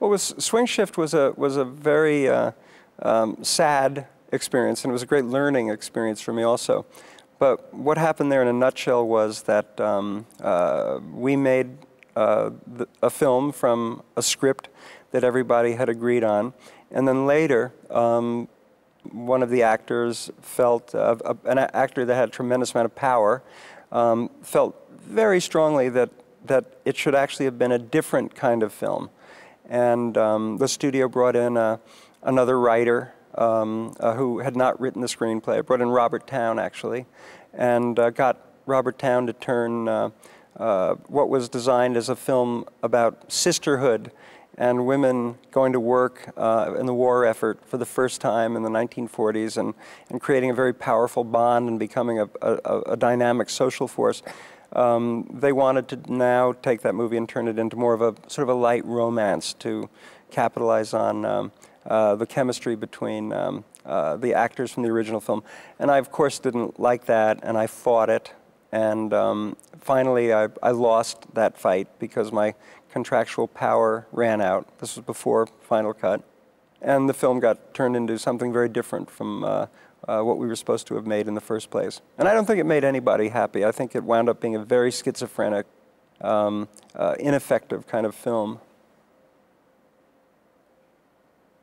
Well, was, Swing Shift was a, was a very uh, um, sad experience, and it was a great learning experience for me also. But what happened there in a nutshell was that um, uh, we made uh, the, a film from a script that everybody had agreed on, and then later, um, one of the actors felt, uh, an actor that had a tremendous amount of power, um, felt very strongly that, that it should actually have been a different kind of film. And um, the studio brought in a, another writer um, uh, who had not written the screenplay. Brought in Robert Towne, actually, and uh, got Robert Towne to turn uh, uh, what was designed as a film about sisterhood and women going to work uh, in the war effort for the first time in the 1940s and, and creating a very powerful bond and becoming a, a, a dynamic social force. Um, they wanted to now take that movie and turn it into more of a sort of a light romance to capitalize on um, uh, the chemistry between um, uh, the actors from the original film. And I, of course, didn't like that, and I fought it. And um, finally, I, I, lost that fight because my contractual power ran out. This was before Final Cut. And the film got turned into something very different from uh, uh, what we were supposed to have made in the first place. And I don't think it made anybody happy. I think it wound up being a very schizophrenic, um, uh, ineffective kind of film.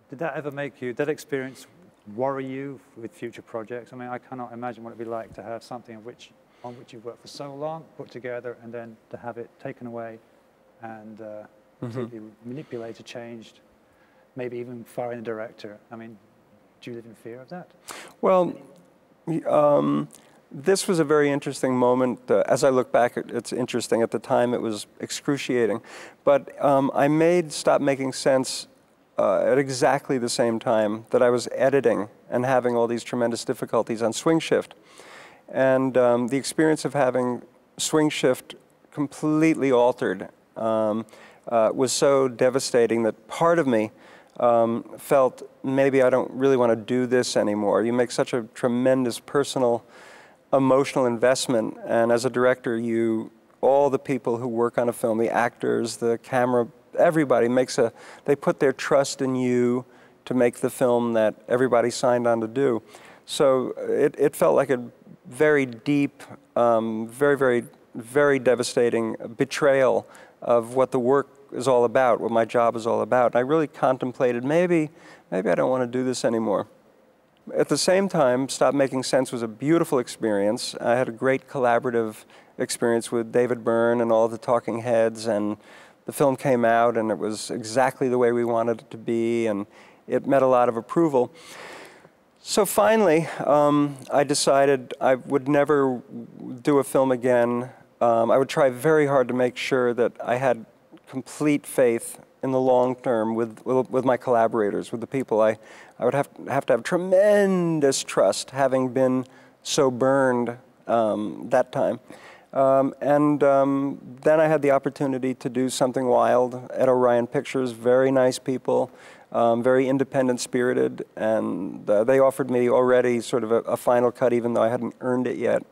Did that ever make you, that experience worry you with future projects? I mean, I cannot imagine what it'd be like to have something which, on which you've worked for so long, put together, and then to have it taken away and uh, mm -hmm. manipulated, changed, maybe even firing the director. I mean, do you live in fear of that? Well, um, this was a very interesting moment. Uh, as I look back, it's interesting. At the time, it was excruciating. But um, I made Stop Making Sense uh, at exactly the same time that I was editing and having all these tremendous difficulties on Swing Shift. And um, the experience of having Swing Shift completely altered um, uh, was so devastating that part of me um, felt maybe I don't really want to do this anymore. You make such a tremendous personal, emotional investment, and as a director, you all the people who work on a film, the actors, the camera everybody makes a, they put their trust in you to make the film that everybody signed on to do. So it, it felt like a very deep, um, very, very, very devastating betrayal of what the work is all about, what my job is all about. And I really contemplated maybe, maybe I don't want to do this anymore. At the same time, Stop Making Sense was a beautiful experience. I had a great collaborative experience with David Byrne and all the talking heads and the film came out and it was exactly the way we wanted it to be and it met a lot of approval. So finally, um, I decided I would never do a film again. Um, I would try very hard to make sure that I had complete faith in the long term with, with, with my collaborators, with the people. I, I would have, have to have tremendous trust having been so burned um, that time. Um, and um, then I had the opportunity to do something wild at Orion Pictures, very nice people, um, very independent spirited, and uh, they offered me already sort of a, a, final cut even though I hadn't earned it yet.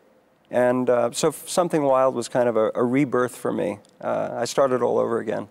And uh, so something wild was kind of a, a rebirth for me. Uh, I started all over again.